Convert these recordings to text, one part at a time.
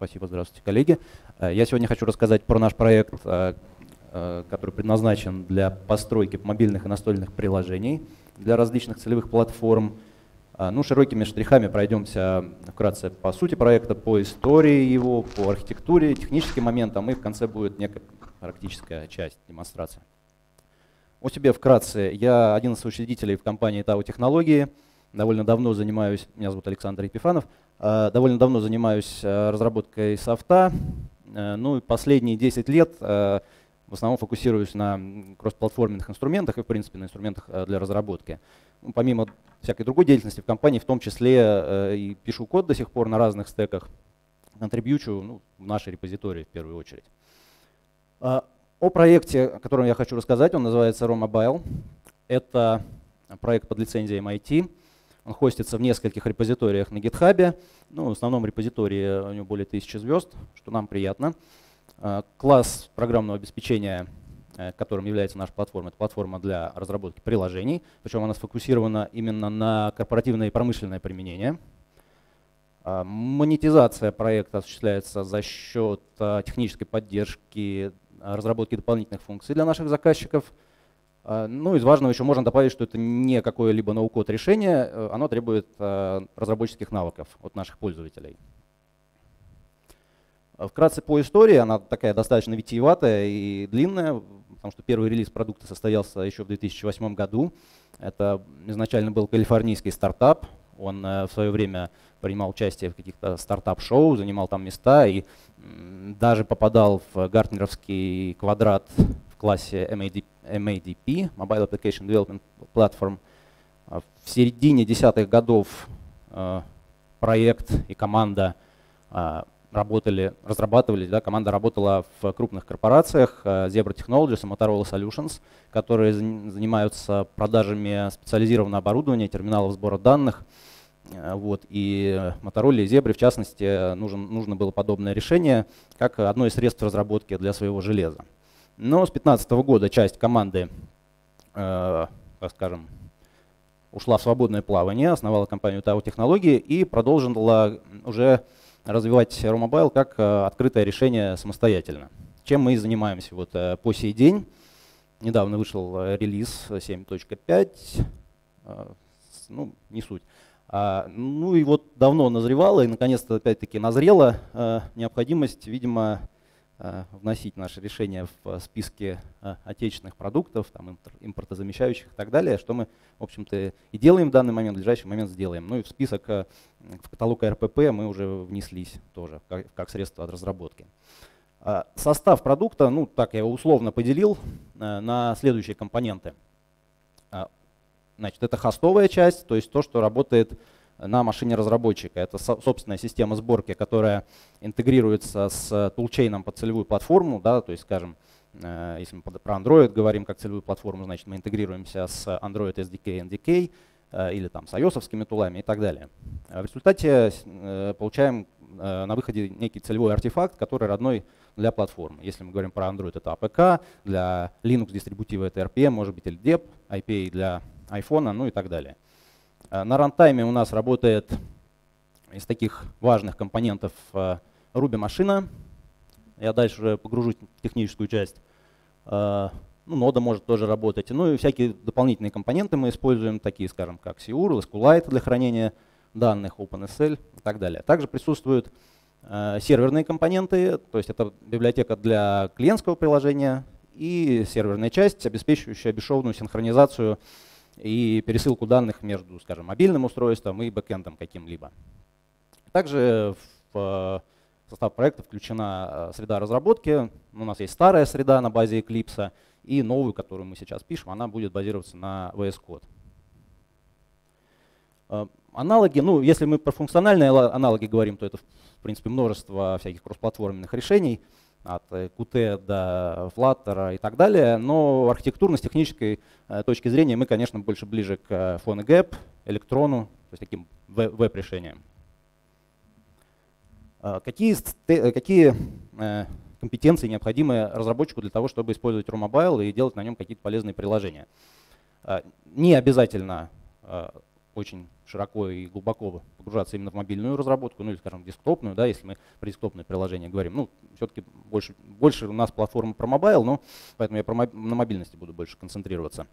Спасибо, здравствуйте, коллеги. Я сегодня хочу рассказать про наш проект, который предназначен для постройки мобильных и настольных приложений для различных целевых платформ. Ну, широкими штрихами пройдемся вкратце по сути проекта, по истории его, по архитектуре, техническим моментам, и в конце будет некая практическая часть демонстрации. О себе вкратце. Я один из учредителей в компании Tau Технологии. Довольно давно занимаюсь, меня зовут Александр Епифанов, э, довольно давно занимаюсь э, разработкой софта. Э, ну и последние 10 лет в основном фокусируюсь на кроссплатформенных инструментах и, в принципе, на инструментах для разработки. Ну, помимо всякой другой деятельности в компании, в том числе и пишу код до сих пор на разных стеках, контрибьючу ну, в нашей репозитории в первую очередь. О проекте, о котором я хочу рассказать, он называется ROMobile. Это проект под лицензией MIT. Хостится в нескольких репозиториях на GitHub. Ну, в основном репозитории у него более тысячи звезд, что нам приятно. А, класс программного обеспечения, э, которым является наша платформа, это платформа для разработки приложений. Причем она сфокусирована именно на корпоративное и промышленное применение. А, монетизация проекта осуществляется за счет а, технической поддержки разработки дополнительных функций для наших заказчиков – ну, из важного еще можно добавить, что это не какое-либо ноу-код решение, э, оно требует э, разработческих навыков от наших пользователей. Вкратце по истории, она такая достаточно витиеватая и длинная, потому что первый релиз продукта состоялся еще в 2008 году. Это изначально был калифорнийский стартап, он э, в свое время принимал участие в каких-то стартап-шоу, занимал там места и даже попадал в гартнеровский квадрат в классе MADP MADP, Mobile Application Development Platform. А в середине десятых годов а, проект и команда а, работали, разрабатывали, да, команда работала в крупных корпорациях Zebra Technologies и Motorola Solutions, которые занимаются продажами специализированного оборудования, терминалов сбора данных. Вот, и Motorola и Zebra, в частности, нужен, нужно было подобное решение как одно из средств разработки для своего железа. Но с 2015 года часть команды, э, скажем, ушла в свободное плавание, основала компанию Tau Технологии и продолжила уже развивать RoMobile как э, открытое решение самостоятельно. Чем мы и занимаемся вот, э, по сей день. Недавно вышел э, релиз 7.5, э, ну, не суть. А, ну и вот давно назревала и наконец-то опять-таки назрела необходимость, видимо, вносить наши решения в списки э, отечественных продуктов, там, импортозамещающих и так далее, что мы, в общем-то, и делаем в данный момент, в ближайший момент сделаем. Ну и в список, э, в каталог РПП мы уже внеслись тоже, как, как средство от разработки. Состав продукта, ну так я его условно поделил на следующие компоненты. Значит, это хостовая часть, то есть то, что работает на машине разработчика. Это собственная система сборки, которая интегрируется с тулчейном под целевую платформу, да, то есть, скажем, э, если мы про Android говорим как целевую платформу, значит мы интегрируемся с Android SDK, NDK э, или там с ios тулами и так далее. В результате э, получаем на выходе некий целевой артефакт, который родной для платформы. Если мы говорим про Android, это APK, для Linux дистрибутива это RPM, может быть, или DEP, IPA для iPhone, ну и так далее. Э, на рантайме у нас работает из таких важных компонентов э, Ruby машина. Я дальше уже погружусь техническую часть. Э, ну, нода может тоже работать. Ну и всякие дополнительные компоненты мы используем, такие, скажем, как CUR, SQLite для хранения данных, OpenSL и так далее. Также присутствуют серверные компоненты, то есть это библиотека для клиентского приложения и серверная часть, обеспечивающая бесшовную синхронизацию и пересылку данных между, скажем, мобильным устройством и бэкэндом каким-либо. Также в э, состав проекта включена э, среда разработки. У нас есть старая среда на базе Eclipse, и новую, которую мы сейчас пишем, она будет базироваться на VS Code. Э, аналоги, ну, если мы про функциональные аналоги говорим, то это, в принципе, множество всяких кроссплатформенных решений от Qt до Flutter и так далее, но архитектурно с технической э, точки зрения мы, конечно, больше ближе к PhoneGap, электрону, то есть таким веб-решениям. А какие, какие э, компетенции необходимы разработчику для того, чтобы использовать ROMobile и делать на нем какие-то полезные приложения? А, не обязательно а, очень широко и глубоко погружаться именно в мобильную разработку, ну или, скажем, десктопную, да, если мы про десктопное приложение говорим. Ну, все-таки больше, больше у нас платформа про mobile, но поэтому я про, на мобильности буду больше концентрироваться.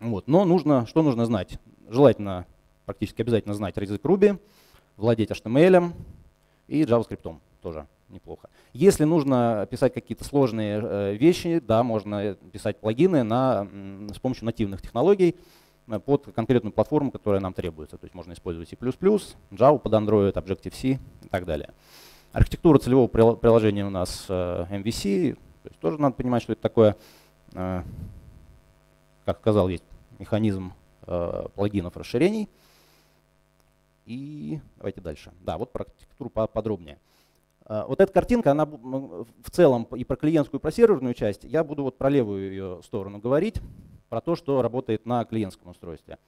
Вот. Но нужно, что нужно знать? Желательно, практически обязательно знать язык Ruby, владеть HTML и JavaScript тоже неплохо. Если нужно писать какие-то сложные э, вещи, да, можно писать плагины на, с помощью нативных технологий под конкретную платформу, которая нам требуется. То есть можно использовать C++, Java под Android, Objective-C и так далее. Архитектура целевого приложения у нас э, MVC, то есть тоже надо понимать, что это такое, как сказал, есть механизм плагинов расширений. И давайте дальше. Да, вот про архитектуру подробнее. Вот эта картинка, она в целом и про клиентскую, и про серверную часть. Я буду вот про левую ее сторону говорить, про то, что работает на клиентском устройстве.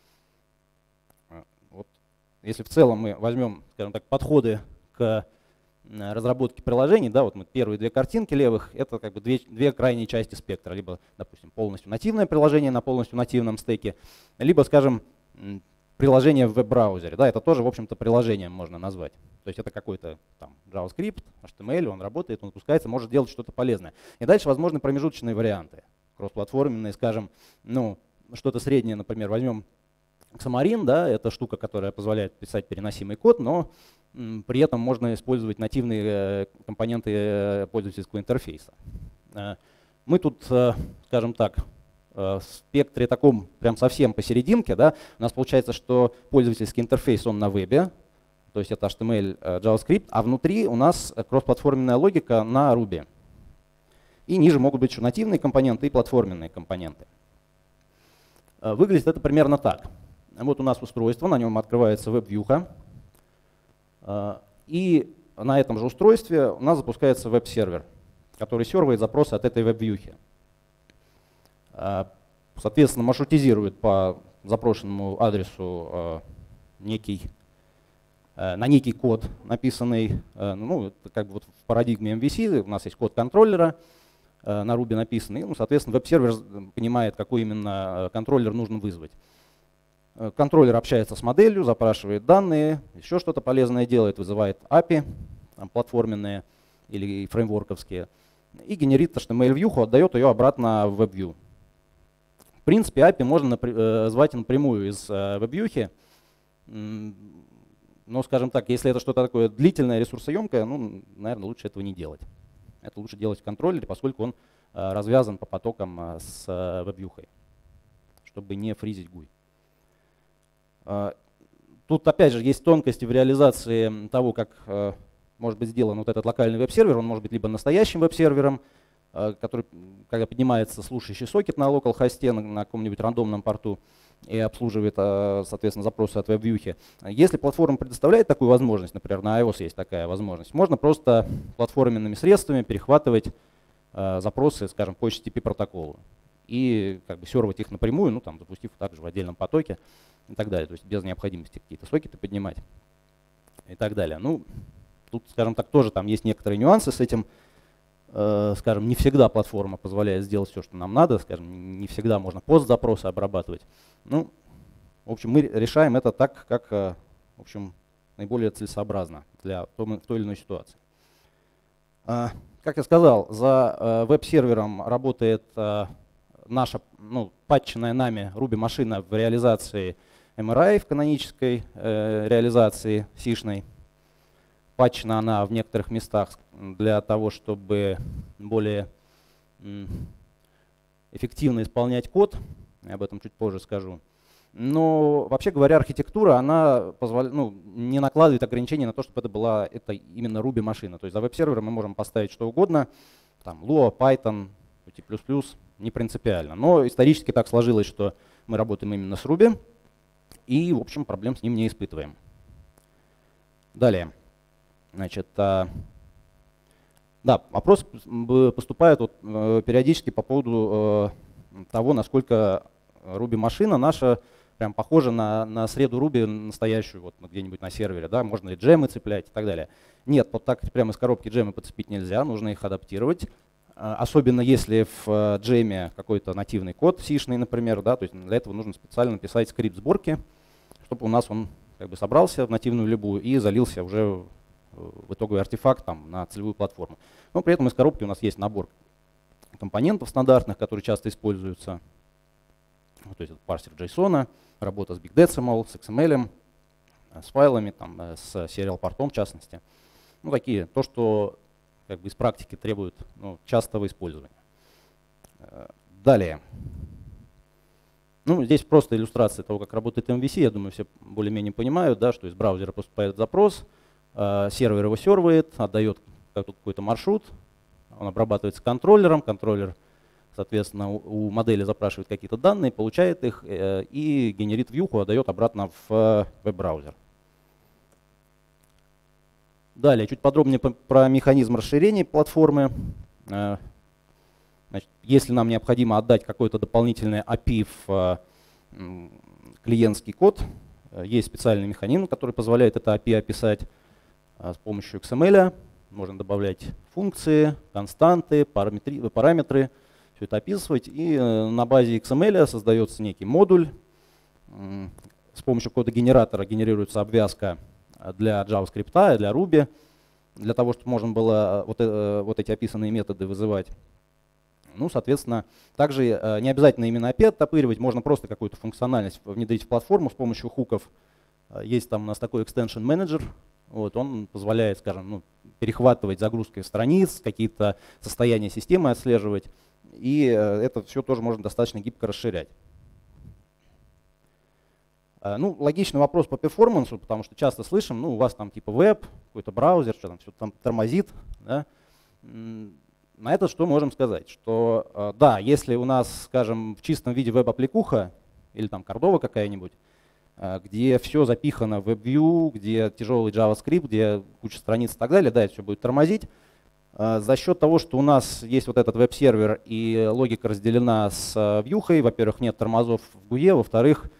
А, вот. Если в целом мы возьмем, скажем так, подходы к разработке приложений, да, вот мы первые две картинки левых, это как бы две, две крайние части спектра, либо, допустим, полностью нативное приложение на полностью нативном стеке, либо, скажем, приложение в веб-браузере. Да, это тоже, в общем-то, приложением можно назвать. То есть это какой-то там JavaScript, HTML, он работает, он запускается, может делать что-то полезное. И дальше возможны промежуточные варианты, кроссплатформенные, скажем, ну, что-то среднее, например, возьмем Xamarin, да, это штука, которая позволяет писать переносимый код, но при этом можно использовать нативные э, компоненты э, пользовательского интерфейса. Э, мы тут, скажем так, в спектре таком прям совсем посерединке, да, у нас получается, что пользовательский интерфейс он на вебе, то есть это HTML, JavaScript, а внутри у нас кроссплатформенная логика на Ruby. И ниже могут быть еще нативные компоненты и платформенные компоненты. Э, выглядит это примерно так. Вот у нас устройство, на нем открывается веб-вьюха. И на этом же устройстве у нас запускается веб-сервер, который сервает запросы от этой веб-вьюхи. Э, соответственно, маршрутизирует по запрошенному адресу э, некий, э, на некий код, написанный, ну, как бы вот в парадигме MVC у нас есть код контроллера, на Ruby написанный, ну, соответственно, веб-сервер понимает, какой именно контроллер нужно вызвать. Контроллер общается с моделью, запрашивает данные, еще что-то полезное делает, вызывает API, там, платформенные или фреймворковские, и генерит HTML-вьюху, отдает ее обратно в WebView. В принципе, API можно э, звать напрямую из WebView. Э, но, скажем так, если это что-то такое длительное, ресурсоемкое, ну, наверное, лучше этого не делать. Это лучше делать в контроллере, поскольку он э, развязан по потокам с WebView, чтобы не фризить GUI. Тут, опять же, есть тонкости в реализации того, как может быть сделан вот этот локальный веб-сервер. Он может быть либо настоящим веб-сервером, Э, который, когда поднимается слушающий сокет на local хосте на, каком-нибудь рандомном порту и обслуживает, э, соответственно, запросы от веб-вьюхи. Если платформа предоставляет такую возможность, например, на iOS есть такая возможность, можно просто платформенными средствами перехватывать э, запросы, скажем, по HTTP протоколу и как бы сервать их напрямую, ну там запустив также в отдельном потоке и так далее, то есть без необходимости какие-то сокеты поднимать и так далее. Ну, тут, скажем так, тоже там есть некоторые нюансы с этим, Э, скажем, не всегда платформа позволяет сделать все, что нам надо, скажем, не всегда можно пост-запросы обрабатывать. Ну, в общем, мы решаем это так, как, э, в общем, наиболее целесообразно для той или иной ситуации. А, как я сказал, за э, веб-сервером работает наша ну, патченная нами Ruby машина в реализации MRI, в канонической реализации сишной. Патчена она в некоторых местах для того, чтобы более эффективно исполнять код. Я об этом чуть позже скажу. Но вообще говоря, архитектура, она позволяет, ну, не накладывает ограничения на то, чтобы это была это именно Ruby машина. То есть за веб-сервер мы можем поставить что угодно, там Lua, Python, Qt++, не принципиально. Но исторически так сложилось, что мы работаем именно с Ruby и, в общем, проблем с ним не испытываем. Далее. Значит, а, да, вопрос поступает вот, э, периодически по поводу э, того, насколько Ruby машина наша прям похожа на, на среду Ruby настоящую, вот где-нибудь на сервере, да, можно ли джемы цеплять и так далее. Нет, вот так прямо из коробки джемы подцепить нельзя, нужно их адаптировать. А, особенно если в э, джеме какой-то нативный код, сишный, например, да, то есть для этого нужно специально написать скрипт сборки, чтобы у нас он как бы собрался в нативную любую и залился уже итоговый артефакт там, на целевую платформу. Но при этом из коробки у нас есть набор компонентов стандартных, которые часто используются. Вот, то есть это парсер JSON, работа с BigDecimal, с XML, с файлами, там, с serial портом в частности. Ну, такие, то, что как бы из практики требует ну, частого использования. Э, далее. Ну, здесь просто иллюстрация того, как работает MVC. Я думаю, все более-менее понимают, да, что из браузера поступает запрос, э, сервер его сервает, отдает какой-то маршрут, он обрабатывается контроллером, контроллер, соответственно, у, модели запрашивает какие-то данные, получает их э, и генерит вьюху, отдает обратно в э, веб-браузер. Далее, чуть подробнее про механизм расширения платформы. Э, значит, если нам необходимо отдать какой-то дополнительный API в э, клиентский код, э, есть специальный механизм, который позволяет это API описать с помощью XML. Можно добавлять функции, константы, параметры, параметры все это описывать. И на базе XML создается некий модуль. С помощью кода генератора генерируется обвязка для JavaScript, для Ruby, для того, чтобы можно было э, вот, э, вот эти описанные методы вызывать. Ну, соответственно, также э, не обязательно именно API оттопыривать, можно просто какую-то функциональность внедрить в платформу с помощью хуков. Есть там у нас такой extension manager, вот, он позволяет, скажем, ну, перехватывать загрузкой страниц, какие-то состояния системы отслеживать, и это все тоже можно достаточно гибко расширять. Э, ну, логичный вопрос по перформансу, потому что часто слышим, ну, у вас там типа веб, какой-то браузер, что там все там тормозит. Да? На это что можем сказать? Что э, да, если у нас, скажем, в чистом виде веб-аппликуха или там кордова какая-нибудь, э, где все запихано в WebView, где тяжелый JavaScript, где куча страниц и так далее, да, это все будет тормозить. За счет того, что у нас есть вот этот веб-сервер и логика разделена с вьюхой, во-первых, нет тормозов в GUE, во-вторых,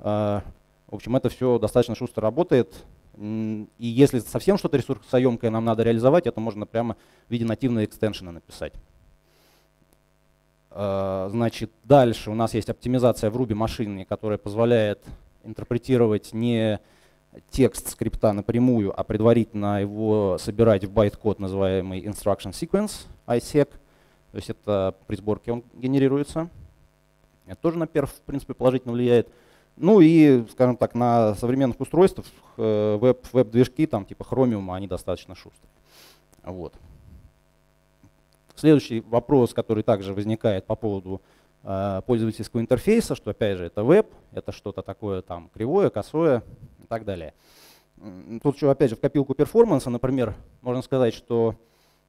а, в общем, это все достаточно шустро работает. И если совсем что-то ресурсоемкое нам надо реализовать, это можно прямо в виде нативной extension а написать. А, значит, дальше у нас есть оптимизация в Ruby машине, которая позволяет интерпретировать не текст скрипта напрямую, а предварительно его собирать в байт-код, называемый instruction sequence, ISEQ. То есть это при сборке он генерируется. Это тоже на perf, в принципе, положительно влияет. Ну и, скажем так, на современных устройствах э, веб-движки, там типа Chromium, они достаточно шустрые. Вот. Следующий вопрос, который также возникает по поводу пользовательского интерфейса, что опять же это веб, это что-то такое там кривое, косое и так далее. Тут еще опять же в копилку перформанса, например, можно сказать, что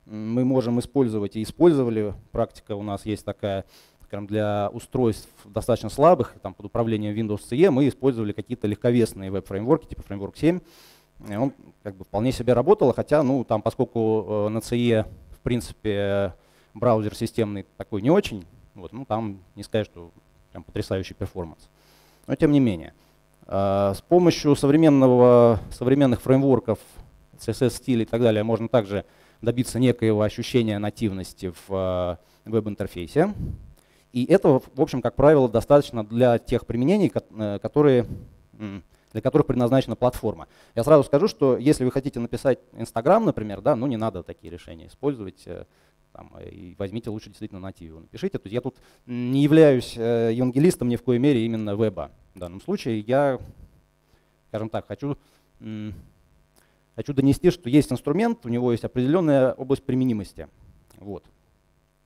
мы можем использовать и использовали, практика у нас есть такая, скажем, для устройств достаточно слабых, там, под управлением Windows CE, мы использовали какие-то легковесные веб-фреймворки, типа фреймворк 7. И он как бы вполне себе работал, хотя, ну, там, поскольку э, на CE, в принципе, браузер системный такой не очень, вот, ну, там не сказать, что прям потрясающий перформанс. Но тем не менее. Э, с помощью современного, современных фреймворков, CSS-стилей и так далее, можно также добиться некоего ощущения нативности в э, веб-интерфейсе. И этого, в общем, как правило, достаточно для тех применений, э, которые, для которых предназначена платформа. Я сразу скажу, что если вы хотите написать Инстаграм, например, да, ну не надо такие решения использовать. Э, там, и возьмите лучше действительно нативу. Напишите. То есть я тут не являюсь э, евангелистом ни в коей мере именно веба. В данном случае я, скажем так, хочу, хочу донести, что есть инструмент, у него есть определенная область применимости. Вот.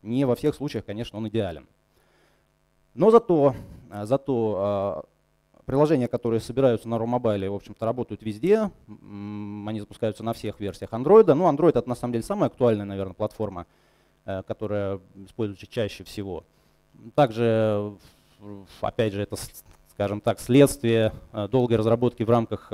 Не во всех случаях, конечно, он идеален. Но зато, э, зато приложения, которые собираются на ROM в общем-то, работают везде. Они запускаются на всех версиях Android. Ну, Android это на самом деле самая актуальная, наверное, платформа, э, которая используется чаще всего. Также, опять же, это, скажем так, следствие э, долгой разработки в рамках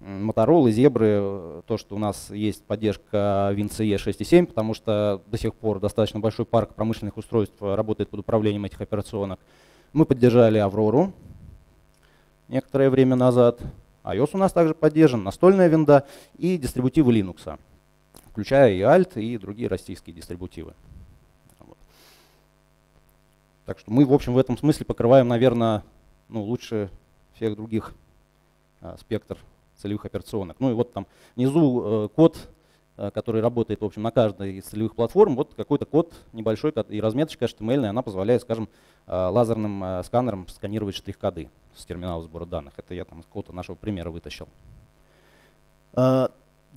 Motorola, Zebra, то, что у нас есть поддержка WinCE 6.7, потому что до сих пор достаточно большой парк промышленных устройств работает под управлением этих операционок. Мы поддержали Aurora некоторое время назад. iOS у нас также поддержан, настольная винда и дистрибутивы Linux, включая и Alt, и другие российские дистрибутивы. Вот. Так что мы, в общем, в этом смысле покрываем, наверное, ну, лучше всех других спектр целевых операционок. Ну и вот там внизу код, который работает в общем, на каждой из целевых платформ, вот какой-то код небольшой и разметочка HTML, она позволяет, скажем, лазерным сканером сканировать штрих-коды с терминала сбора данных. Это я там из какого-то нашего примера вытащил.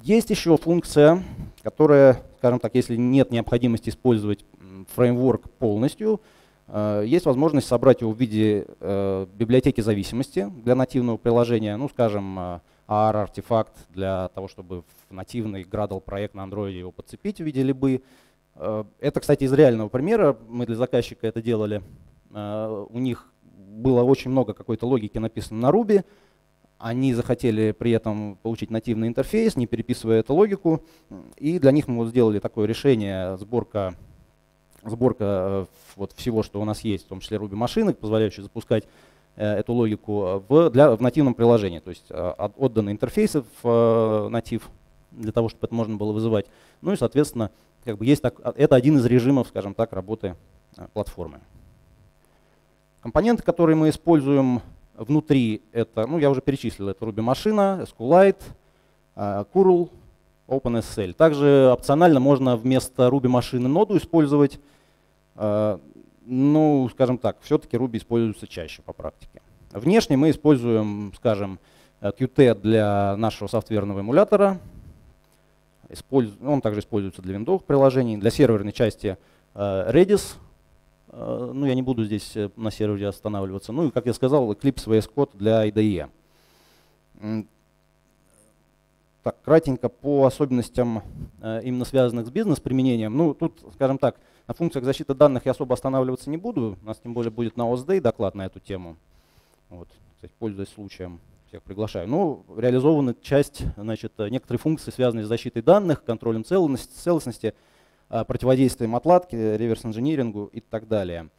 Есть еще функция, которая, скажем так, если нет необходимости использовать фреймворк полностью, э, есть возможность собрать его в виде э, библиотеки зависимости для нативного приложения, ну, скажем, э, артефакт для того, чтобы в нативный Gradle проект на Android его подцепить в виде либы. Это, кстати, из реального примера. Мы для заказчика это делали. У них было очень много какой-то логики написано на Ruby. Они захотели при этом получить нативный интерфейс, не переписывая эту логику. И для них мы вот сделали такое решение, сборка, сборка э, вот всего, что у нас есть, в том числе Ruby машинок, позволяющих запускать э, эту логику в, для, в нативном приложении. То есть э, отданы интерфейсы в натив для того, чтобы это можно было вызывать. Ну и, соответственно, как бы есть так, это один из режимов, скажем так, работы платформы. Компоненты, которые мы используем Внутри это, ну я уже перечислил, это Ruby машина, SQLite, а, Curl, OpenSSL. Также опционально можно вместо Ruby машины ноду использовать. А, ну, скажем так, все-таки Ruby используется чаще по практике. Внешне мы используем, скажем, Qt для нашего софтверного эмулятора. Он также используется для Windows приложений. Для серверной части а, Redis Э, ну, я не буду здесь э, на сервере останавливаться. Ну и, как я сказал, Eclipse VS Code для IDE. Так, кратенько по особенностям, э, именно связанных с бизнес-применением. Ну, тут, скажем так, на функциях защиты данных я особо останавливаться не буду. У нас тем более будет на OSD доклад на эту тему. Вот, кстати, пользуясь случаем, всех приглашаю. Ну, реализована часть, значит, некоторые функции, связанные с защитой данных, контролем целостности, целостности противодействием отладке, реверс-инжинирингу и так далее.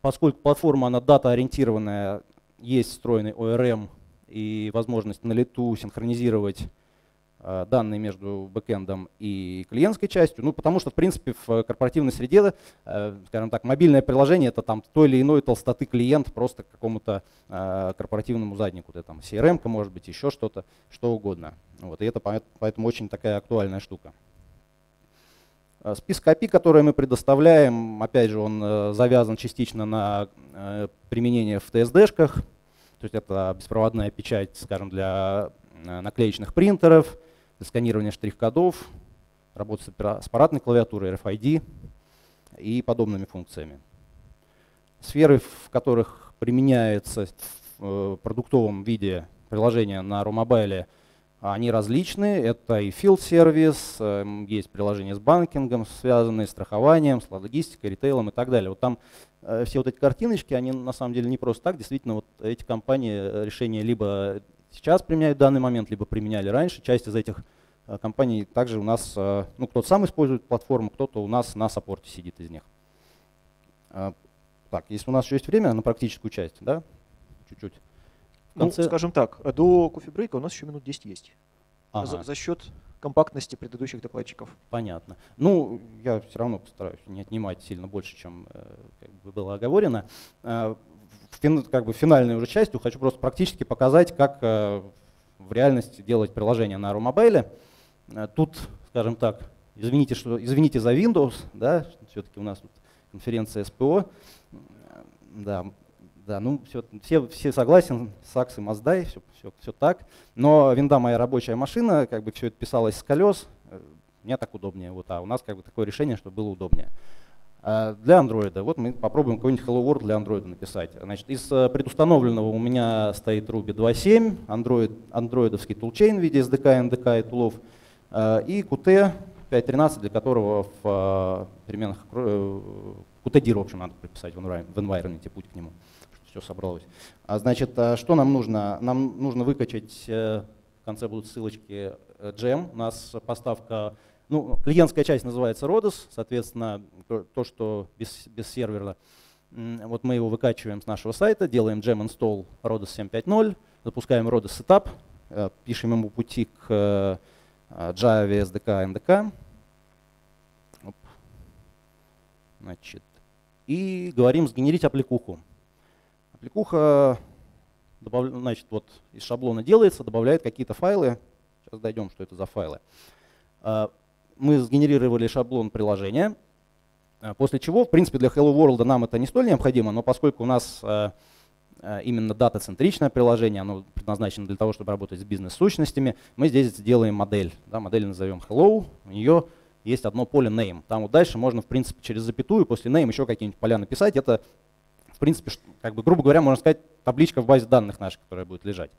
Поскольку платформа она дата-ориентированная, есть встроенный ORM и возможность на лету синхронизировать а, данные между бэкэндом и клиентской частью, ну, потому что, в принципе, в корпоративной среде, э, скажем так, мобильное приложение — это там той или иной толстоты клиент просто к какому-то корпоративному заднику, это там CRM, может быть, еще что-то, что угодно. Вот, и это поэтому очень такая актуальная штука. Э, список API, который мы предоставляем, опять же, он э, завязан частично на э, применение в TSD-шках. То есть это беспроводная печать, скажем, для наклеечных принтеров, для сканирования штрих-кодов, работа с аппаратной клавиатурой, RFID и подобными функциями. Сферы, в которых применяется в продуктовом виде приложение на Румобайле – они различные, это и field сервис, эм, есть приложения с банкингом, связанные с страхованием, с логистикой, ритейлом и так далее. Вот там э, все вот эти картиночки, они на самом деле не просто так. Действительно, вот эти компании э, решения либо сейчас применяют в данный момент, либо применяли раньше. Часть из этих э, компаний также у нас, ну кто-то сам использует платформу, кто-то у нас на саппорте сидит из них. Так, если у нас еще есть время на практическую часть, да, чуть-чуть. Ну, скажем так, до кофе-брейка у нас еще минут 10 есть. Ага. За, за счет компактности предыдущих докладчиков. Понятно. Ну, я все равно постараюсь не отнимать сильно больше, чем э, как бы было оговорено. Э, фин, как бы финальной уже частью хочу просто практически показать, как э, в реальности делать приложение на Румобайле. Тут, скажем так, извините, что, извините за Windows, да, все-таки у нас тут конференция СПО. Да, да, ну все, все, все согласен, сакс и Маздай, все, все, все так. Но винда моя рабочая машина, как бы все это писалось с колес, э, мне так удобнее. Вот, а у нас как бы такое решение, чтобы было удобнее. А для Android, вот мы попробуем какой-нибудь Hello World для Android написать. Значит, из э, предустановленного у меня стоит Ruby 2.7, Android, андроидовский toolchain в виде SDK, NDK и тулов, э, и Qt 5.13, для которого в переменных Qt-dir, в общем, надо приписать в environment путь к нему все собралось. А значит, а что нам нужно? Нам нужно выкачать, э, в конце будут ссылочки. Э, У нас поставка, ну, клиентская часть называется Rhodos, соответственно, то, что без, без сервера. Вот мы его выкачиваем с нашего сайта, делаем gem install Rhodos 7.5.0, запускаем Rhodos setup, э, пишем ему пути к Java, SDK, NDK. Значит, и говорим сгенерить аппликуху. Аппликуха добав... значит, вот из шаблона делается, добавляет какие-то файлы. Сейчас дойдем, что это за файлы. А, мы сгенерировали шаблон приложения, а, после чего, в принципе, для Hello World нам это не столь необходимо, но поскольку у нас а, именно дата-центричное приложение, оно предназначено для того, чтобы работать с бизнес-сущностями, мы здесь сделаем модель. Да, модель назовем Hello, у нее есть одно поле name. Там вот дальше можно, в принципе, через запятую после name еще какие-нибудь поля написать. Это, в принципе, как бы, грубо говоря, можно сказать, табличка в базе данных нашей, которая будет лежать.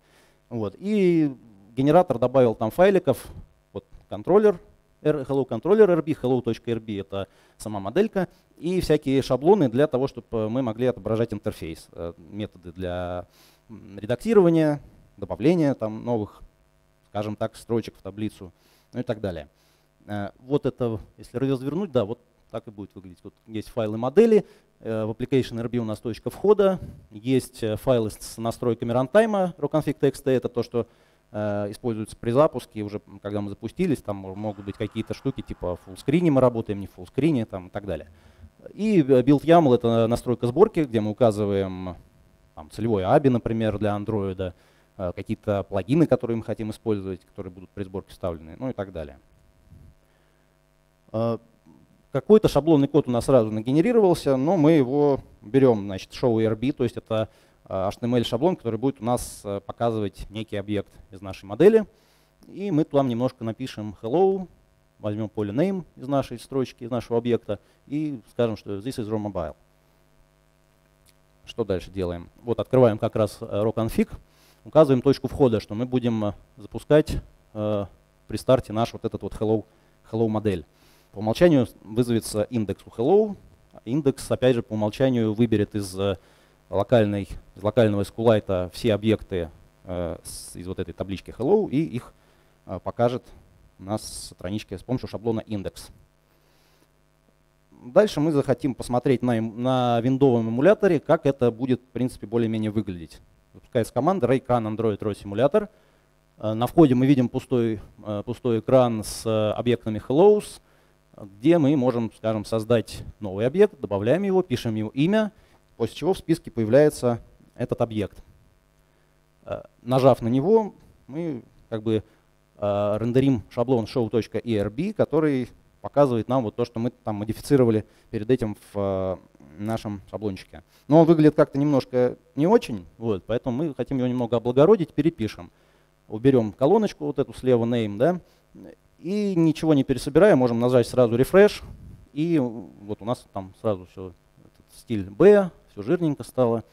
Вот. И генератор добавил там файликов, вот контроллер, hello controller rb, hello.rb это сама моделька, и всякие шаблоны для того, чтобы мы могли отображать интерфейс, э, методы для редактирования, добавления там новых, скажем так, строчек в таблицу, ну и так далее. Э, вот это, если развернуть, да, вот так и будет выглядеть. Вот есть файлы модели, э, в application RB у нас точка входа, есть э, файлы с настройками рантайма, rockonfig.txt, это то, что используется при запуске, уже когда мы запустились, там могут быть какие-то штуки типа в фуллскрине мы работаем, не в фуллскрине там, и так далее. И build YAML — это настройка сборки, где мы указываем там, целевой ABI, например, для Android, какие-то плагины, которые мы хотим использовать, которые будут при сборке вставлены, ну и так далее. Какой-то шаблонный код у нас сразу нагенерировался, но мы его берем, значит, show ERB, то есть это а, HTML-шаблон, который будет у нас а, показывать некий объект из нашей модели. И мы там немножко напишем hello, возьмем поле name из нашей строчки, из нашего объекта и скажем, что this is raw mobile. Что дальше делаем? Вот открываем как раз raw указываем точку входа, что мы будем запускать э, при старте наш вот этот вот hello, hello модель. По умолчанию вызовется индекс у hello. Индекс, опять же, по умолчанию выберет из, э, локальной, из локального SQLite все объекты э, из вот этой таблички hello и их э, покажет у нас страничке с помощью шаблона index. Дальше мы захотим посмотреть на, на виндовом эмуляторе, как это будет, в принципе, более-менее выглядеть. Запускается команда raycon android raw simulator. На входе мы видим пустой, пустой экран с объектами hellos, где мы можем, скажем, создать новый объект, добавляем его, пишем его имя, после чего в списке появляется этот объект. Э, нажав на него, мы как бы э, рендерим шаблон show.erb, который показывает нам вот то, что мы там модифицировали перед этим в э, нашем шаблончике. Но он выглядит как-то немножко не очень, вот, поэтому мы хотим его немного облагородить, перепишем. Уберем колоночку вот эту слева name, да, и ничего не пересобирая, можем нажать сразу refresh. И вот у нас там сразу все стиль B, все жирненько стало.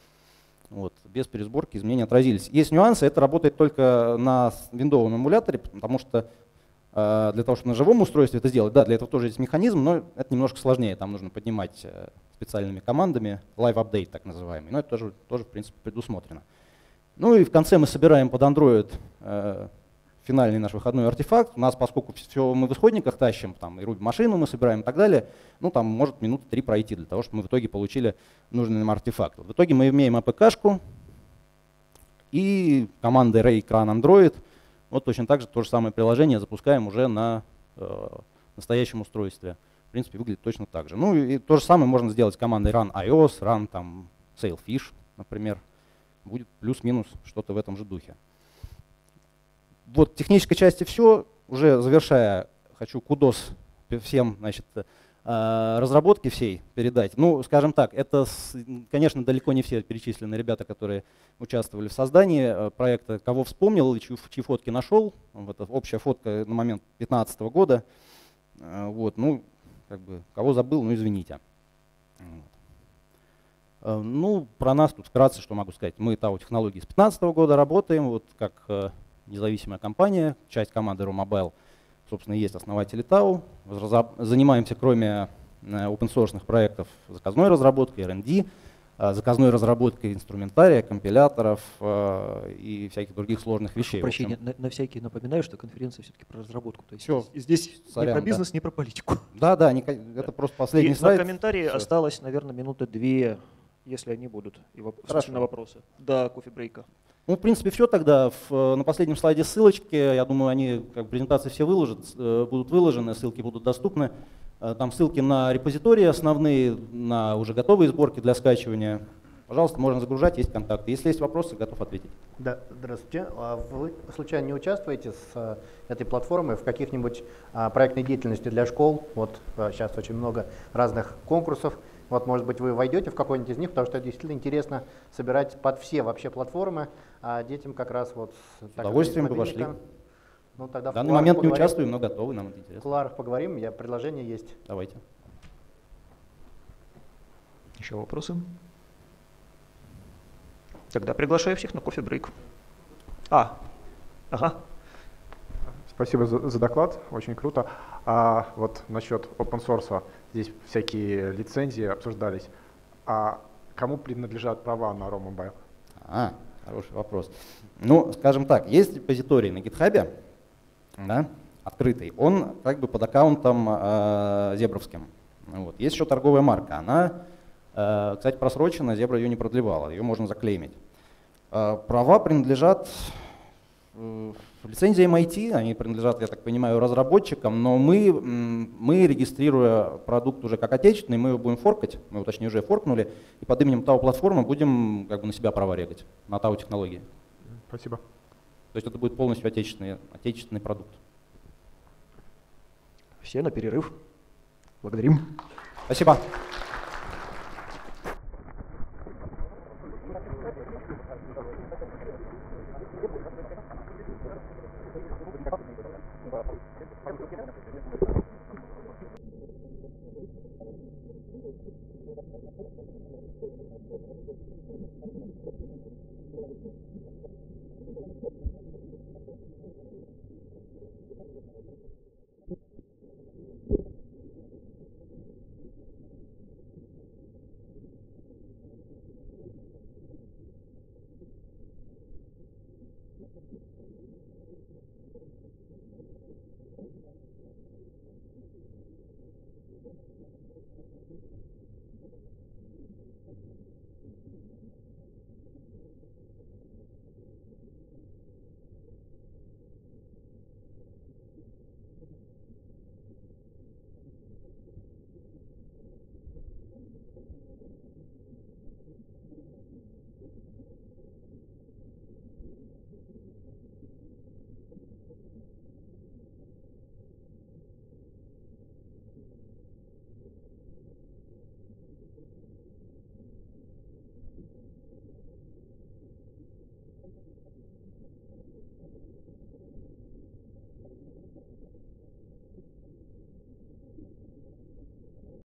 Вот, без пересборки изменения отразились. Есть нюансы, это работает только на виндовом эмуляторе, потому что э, для того, чтобы на живом устройстве это сделать, да, для этого тоже есть механизм, но это немножко сложнее, там нужно поднимать э, специальными командами, live update так называемый, но это тоже, тоже в принципе предусмотрено. Ну и в конце мы собираем под Android э, финальный наш выходной артефакт. У нас, поскольку все мы в исходниках тащим, там и рубим машину мы собираем и так далее, ну там может минуты три пройти для того, чтобы мы в итоге получили нужный нам артефакт. В итоге мы имеем APK-шку и командой Ray Cran Android. Вот точно так же то же самое приложение запускаем уже на э, настоящем устройстве. В принципе, выглядит точно так же. Ну и то же самое можно сделать командой run iOS, run там sailfish, например. Будет плюс-минус что-то в этом же духе вот технической части все. Уже завершая, хочу кудос всем значит, э, разработки всей передать. Ну, скажем так, это, конечно, далеко не все перечисленные ребята, которые участвовали в создании э, проекта. Кого вспомнил, чьи, чьи фотки нашел. Это общая фотка на момент 2015 года. Э, вот, ну, как бы, кого забыл, ну, извините. Ну, про нас тут вкратце, что могу сказать. Мы ТАО технологии с 2015 года работаем, вот как независимая компания, часть команды RoMobile, собственно, есть основатели ТАУ. Занимаемся, кроме э, open source проектов, заказной разработкой, R&D, э, заказной разработкой инструментария, компиляторов э, и всяких других сложных вещей. Прощение, на, на всякий напоминаю, что конференция все-таки про разработку. То есть Все. здесь Сорян, не про бизнес, да. не про политику. Да, да, не, это да. просто последний и слайд. На комментарии Все. осталось, наверное, минуты две, если они будут, и воп- на вопросы. Да, кофе-брейка. Ну, в принципе, все тогда. В, на последнем слайде ссылочки, я думаю, они как презентации все выложат, э, будут выложены, ссылки будут доступны. Э, там ссылки на репозитории основные, на уже готовые сборки для скачивания. Пожалуйста, можно загружать, есть контакты. Если есть вопросы, готов ответить. Да, здравствуйте. А вы случайно не участвуете с э, этой платформой в каких-нибудь а, проектной деятельности для школ? Вот сейчас очень много разных конкурсов. Вот, может быть, вы войдете в какой-нибудь из них, потому что это действительно интересно собирать под все вообще платформы, а детям как раз вот... С удовольствием бы вошли. Ну, тогда в данный момент поговорим. не участвуем, но готовы, нам это интересно. В куларах поговорим, я, предложение есть. Давайте. Еще вопросы? Тогда приглашаю всех на кофе-брейк. А, ага. Спасибо за, за доклад, очень круто. А вот насчет open source, здесь всякие лицензии обсуждались. А кому принадлежат права на ROM Mobile? А, хороший вопрос. Ну, скажем так, есть репозиторий на GitHub, да, открытый, он как бы под аккаунтом э, зебровским. Вот. Есть еще торговая марка, она Э, кстати, просрочена, Зебра ее не продлевала, ее можно заклеймить. Э, права принадлежат э, лицензии MIT, они принадлежат, я так понимаю, разработчикам, но мы, мы, регистрируя продукт уже как отечественный, мы его будем форкать, мы его точнее уже форкнули, и под именем TAO платформы будем как бы на себя права регать, на TAO технологии. Спасибо. То есть это будет полностью отечественный, отечественный продукт. Все на перерыв. Благодарим. Спасибо.